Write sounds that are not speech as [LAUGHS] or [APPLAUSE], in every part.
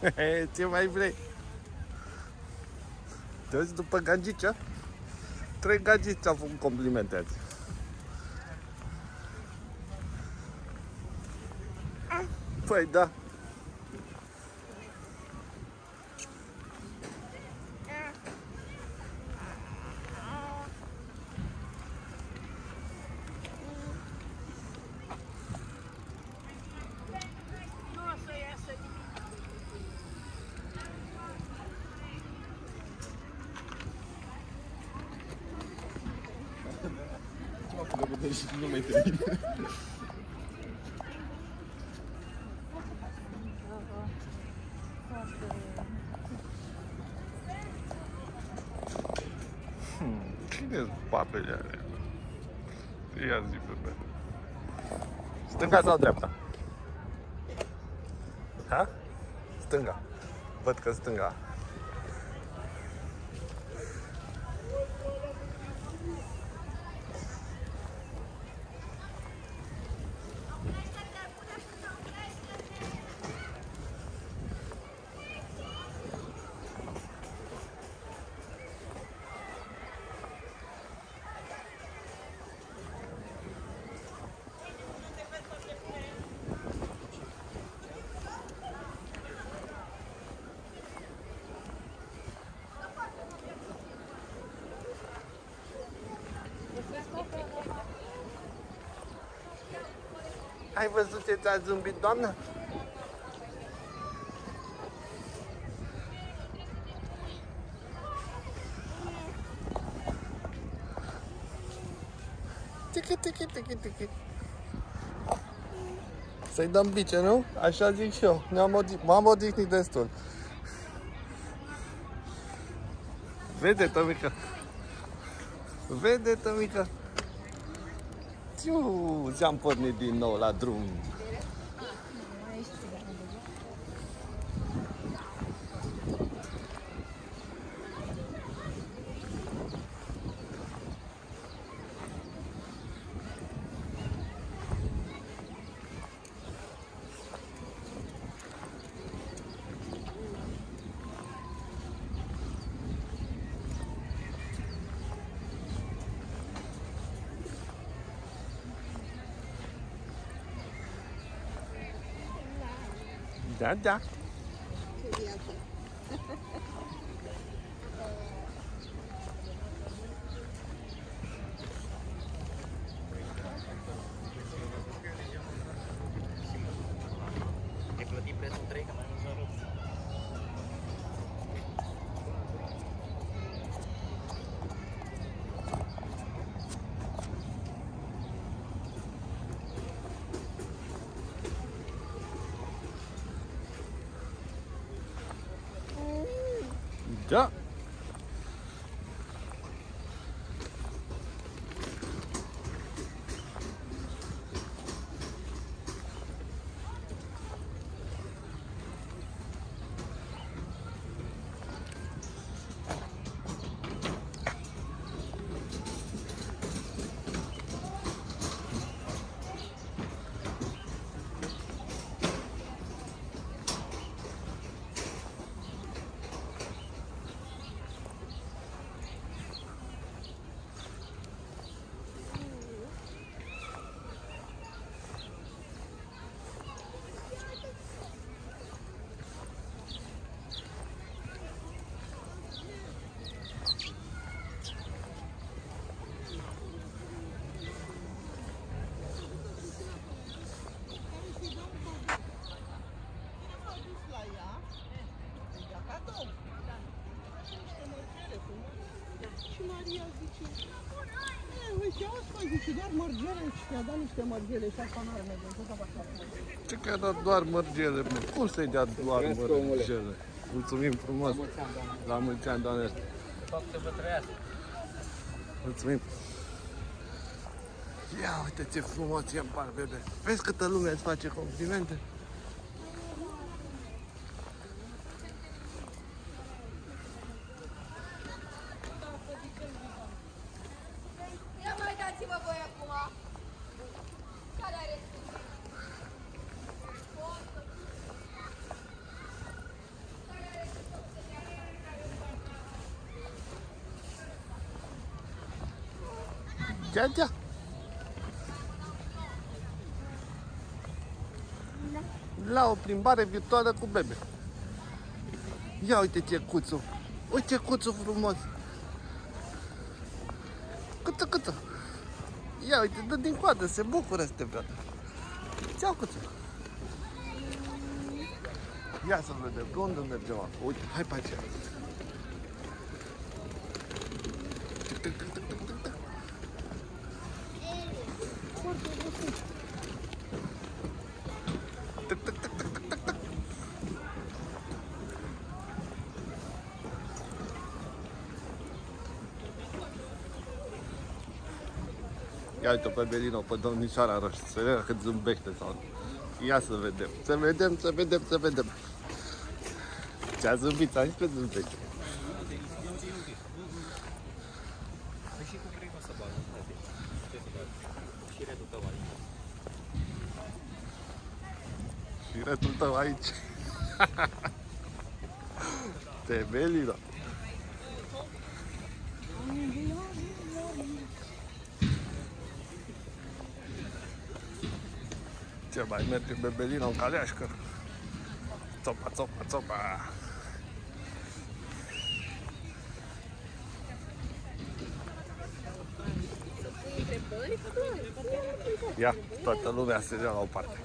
[LAUGHS] Ce mai vrei? Te uiți după gagicea? Trei gagici au făcut complimente azi. Păi da. Ce m-a făcut de și nu mai termin. Cine-s papele alea? Ia zi pe mine. Stânga sau dreapta? Ha? Stânga. Văd că stânga. Ai văzut ce ți-a zâmbit, doamnă? Tichi, tichi, tichi, tichi. Să-i dăm bice, nu? Așa zic și eu. Ne-am odi- M-am odihnit destul. Vede, tămică. Vede, tămică. Tiu, ți-am pornit din nou la drum. Da. Uite, asta zice, doar mărgele și mi-a dat niște mărgele și asta n-are merge, tot așa. Ce că a dat doar mărgele, mă? Cum să-i dea doar mărgele? Mulțumim frumos. La mulți ani, doamne. Fac să vă trăiască. Mulțumim. Ia uite ce frumos e în parc, bebe. Vezi câtă lume îți face complimente? Geagea. La o plimbare virtuală cu bebe. Ia uite ce cuțu. Uite ce cuțu frumos. Câtă, câtă. Ia uite, dă din coadă, se bucură să te vadă. Ce-au cuțu? Ia să vedem, pe unde mergem acum? Uite, hai pe aceea. Ia uite pe Belino, pe domnișoara roșie, să vedem cât zâmbește sau nu. Ia să vedem, să vedem, să vedem, să vedem. Ce-a zâmbit, am zis că zâmbește. Păi și cum vrei mă să bag, frate? Ce să bag? Și redul tău aici. Și restul tău aici. Te Belino. Ce mai merge Bebelino în caleașcă? Țopa, țopa, țopa. Ia, toată lumea se dea la o parte.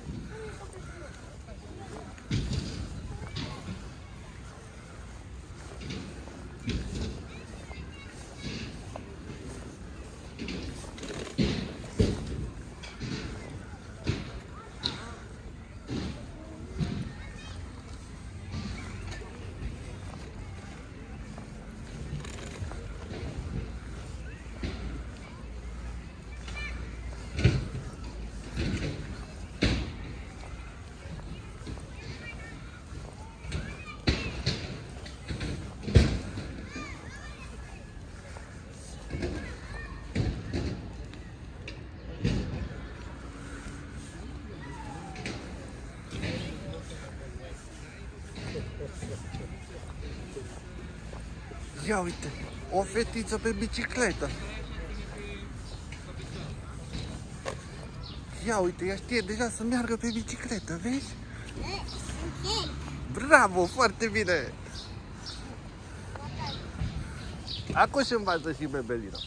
Ia uite, o fetiță pe bicicletă. Ia uite, ea știe deja să meargă pe bicicletă, vezi? Bravo, foarte bine! Acum și învață și bebelina.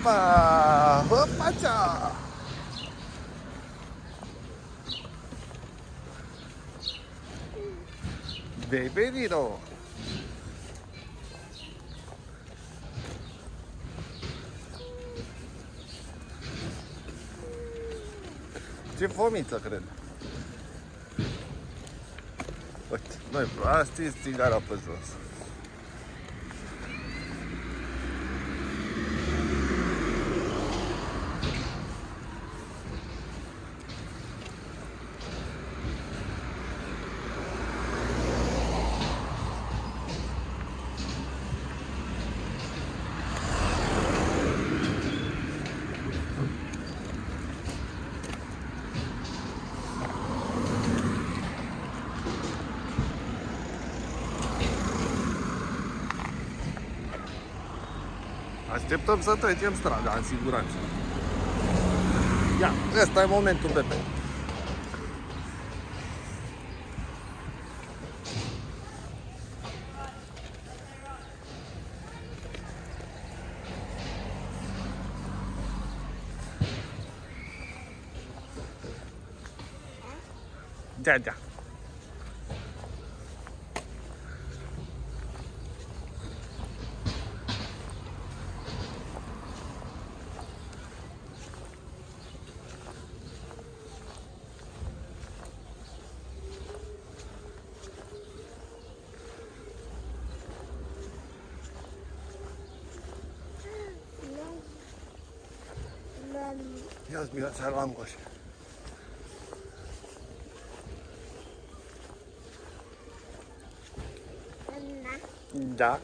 Opa! Opa, tchau! Bem-vindo! Te vomita, credo. Uite, noi ah, proastii, țigara pe. Așteptăm să trecem strada, în siguranță. Ia, ăsta e momentul, Pepe. Da, da. Ia-ți mireasa la moș. Da.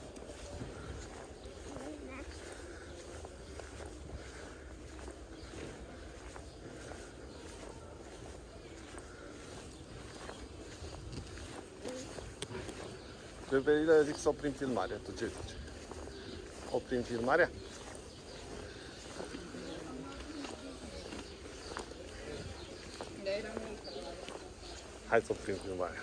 Reverile să oprim filmarea. Tu ce zici? Oprim filmarea? Hai să oprim filmarea.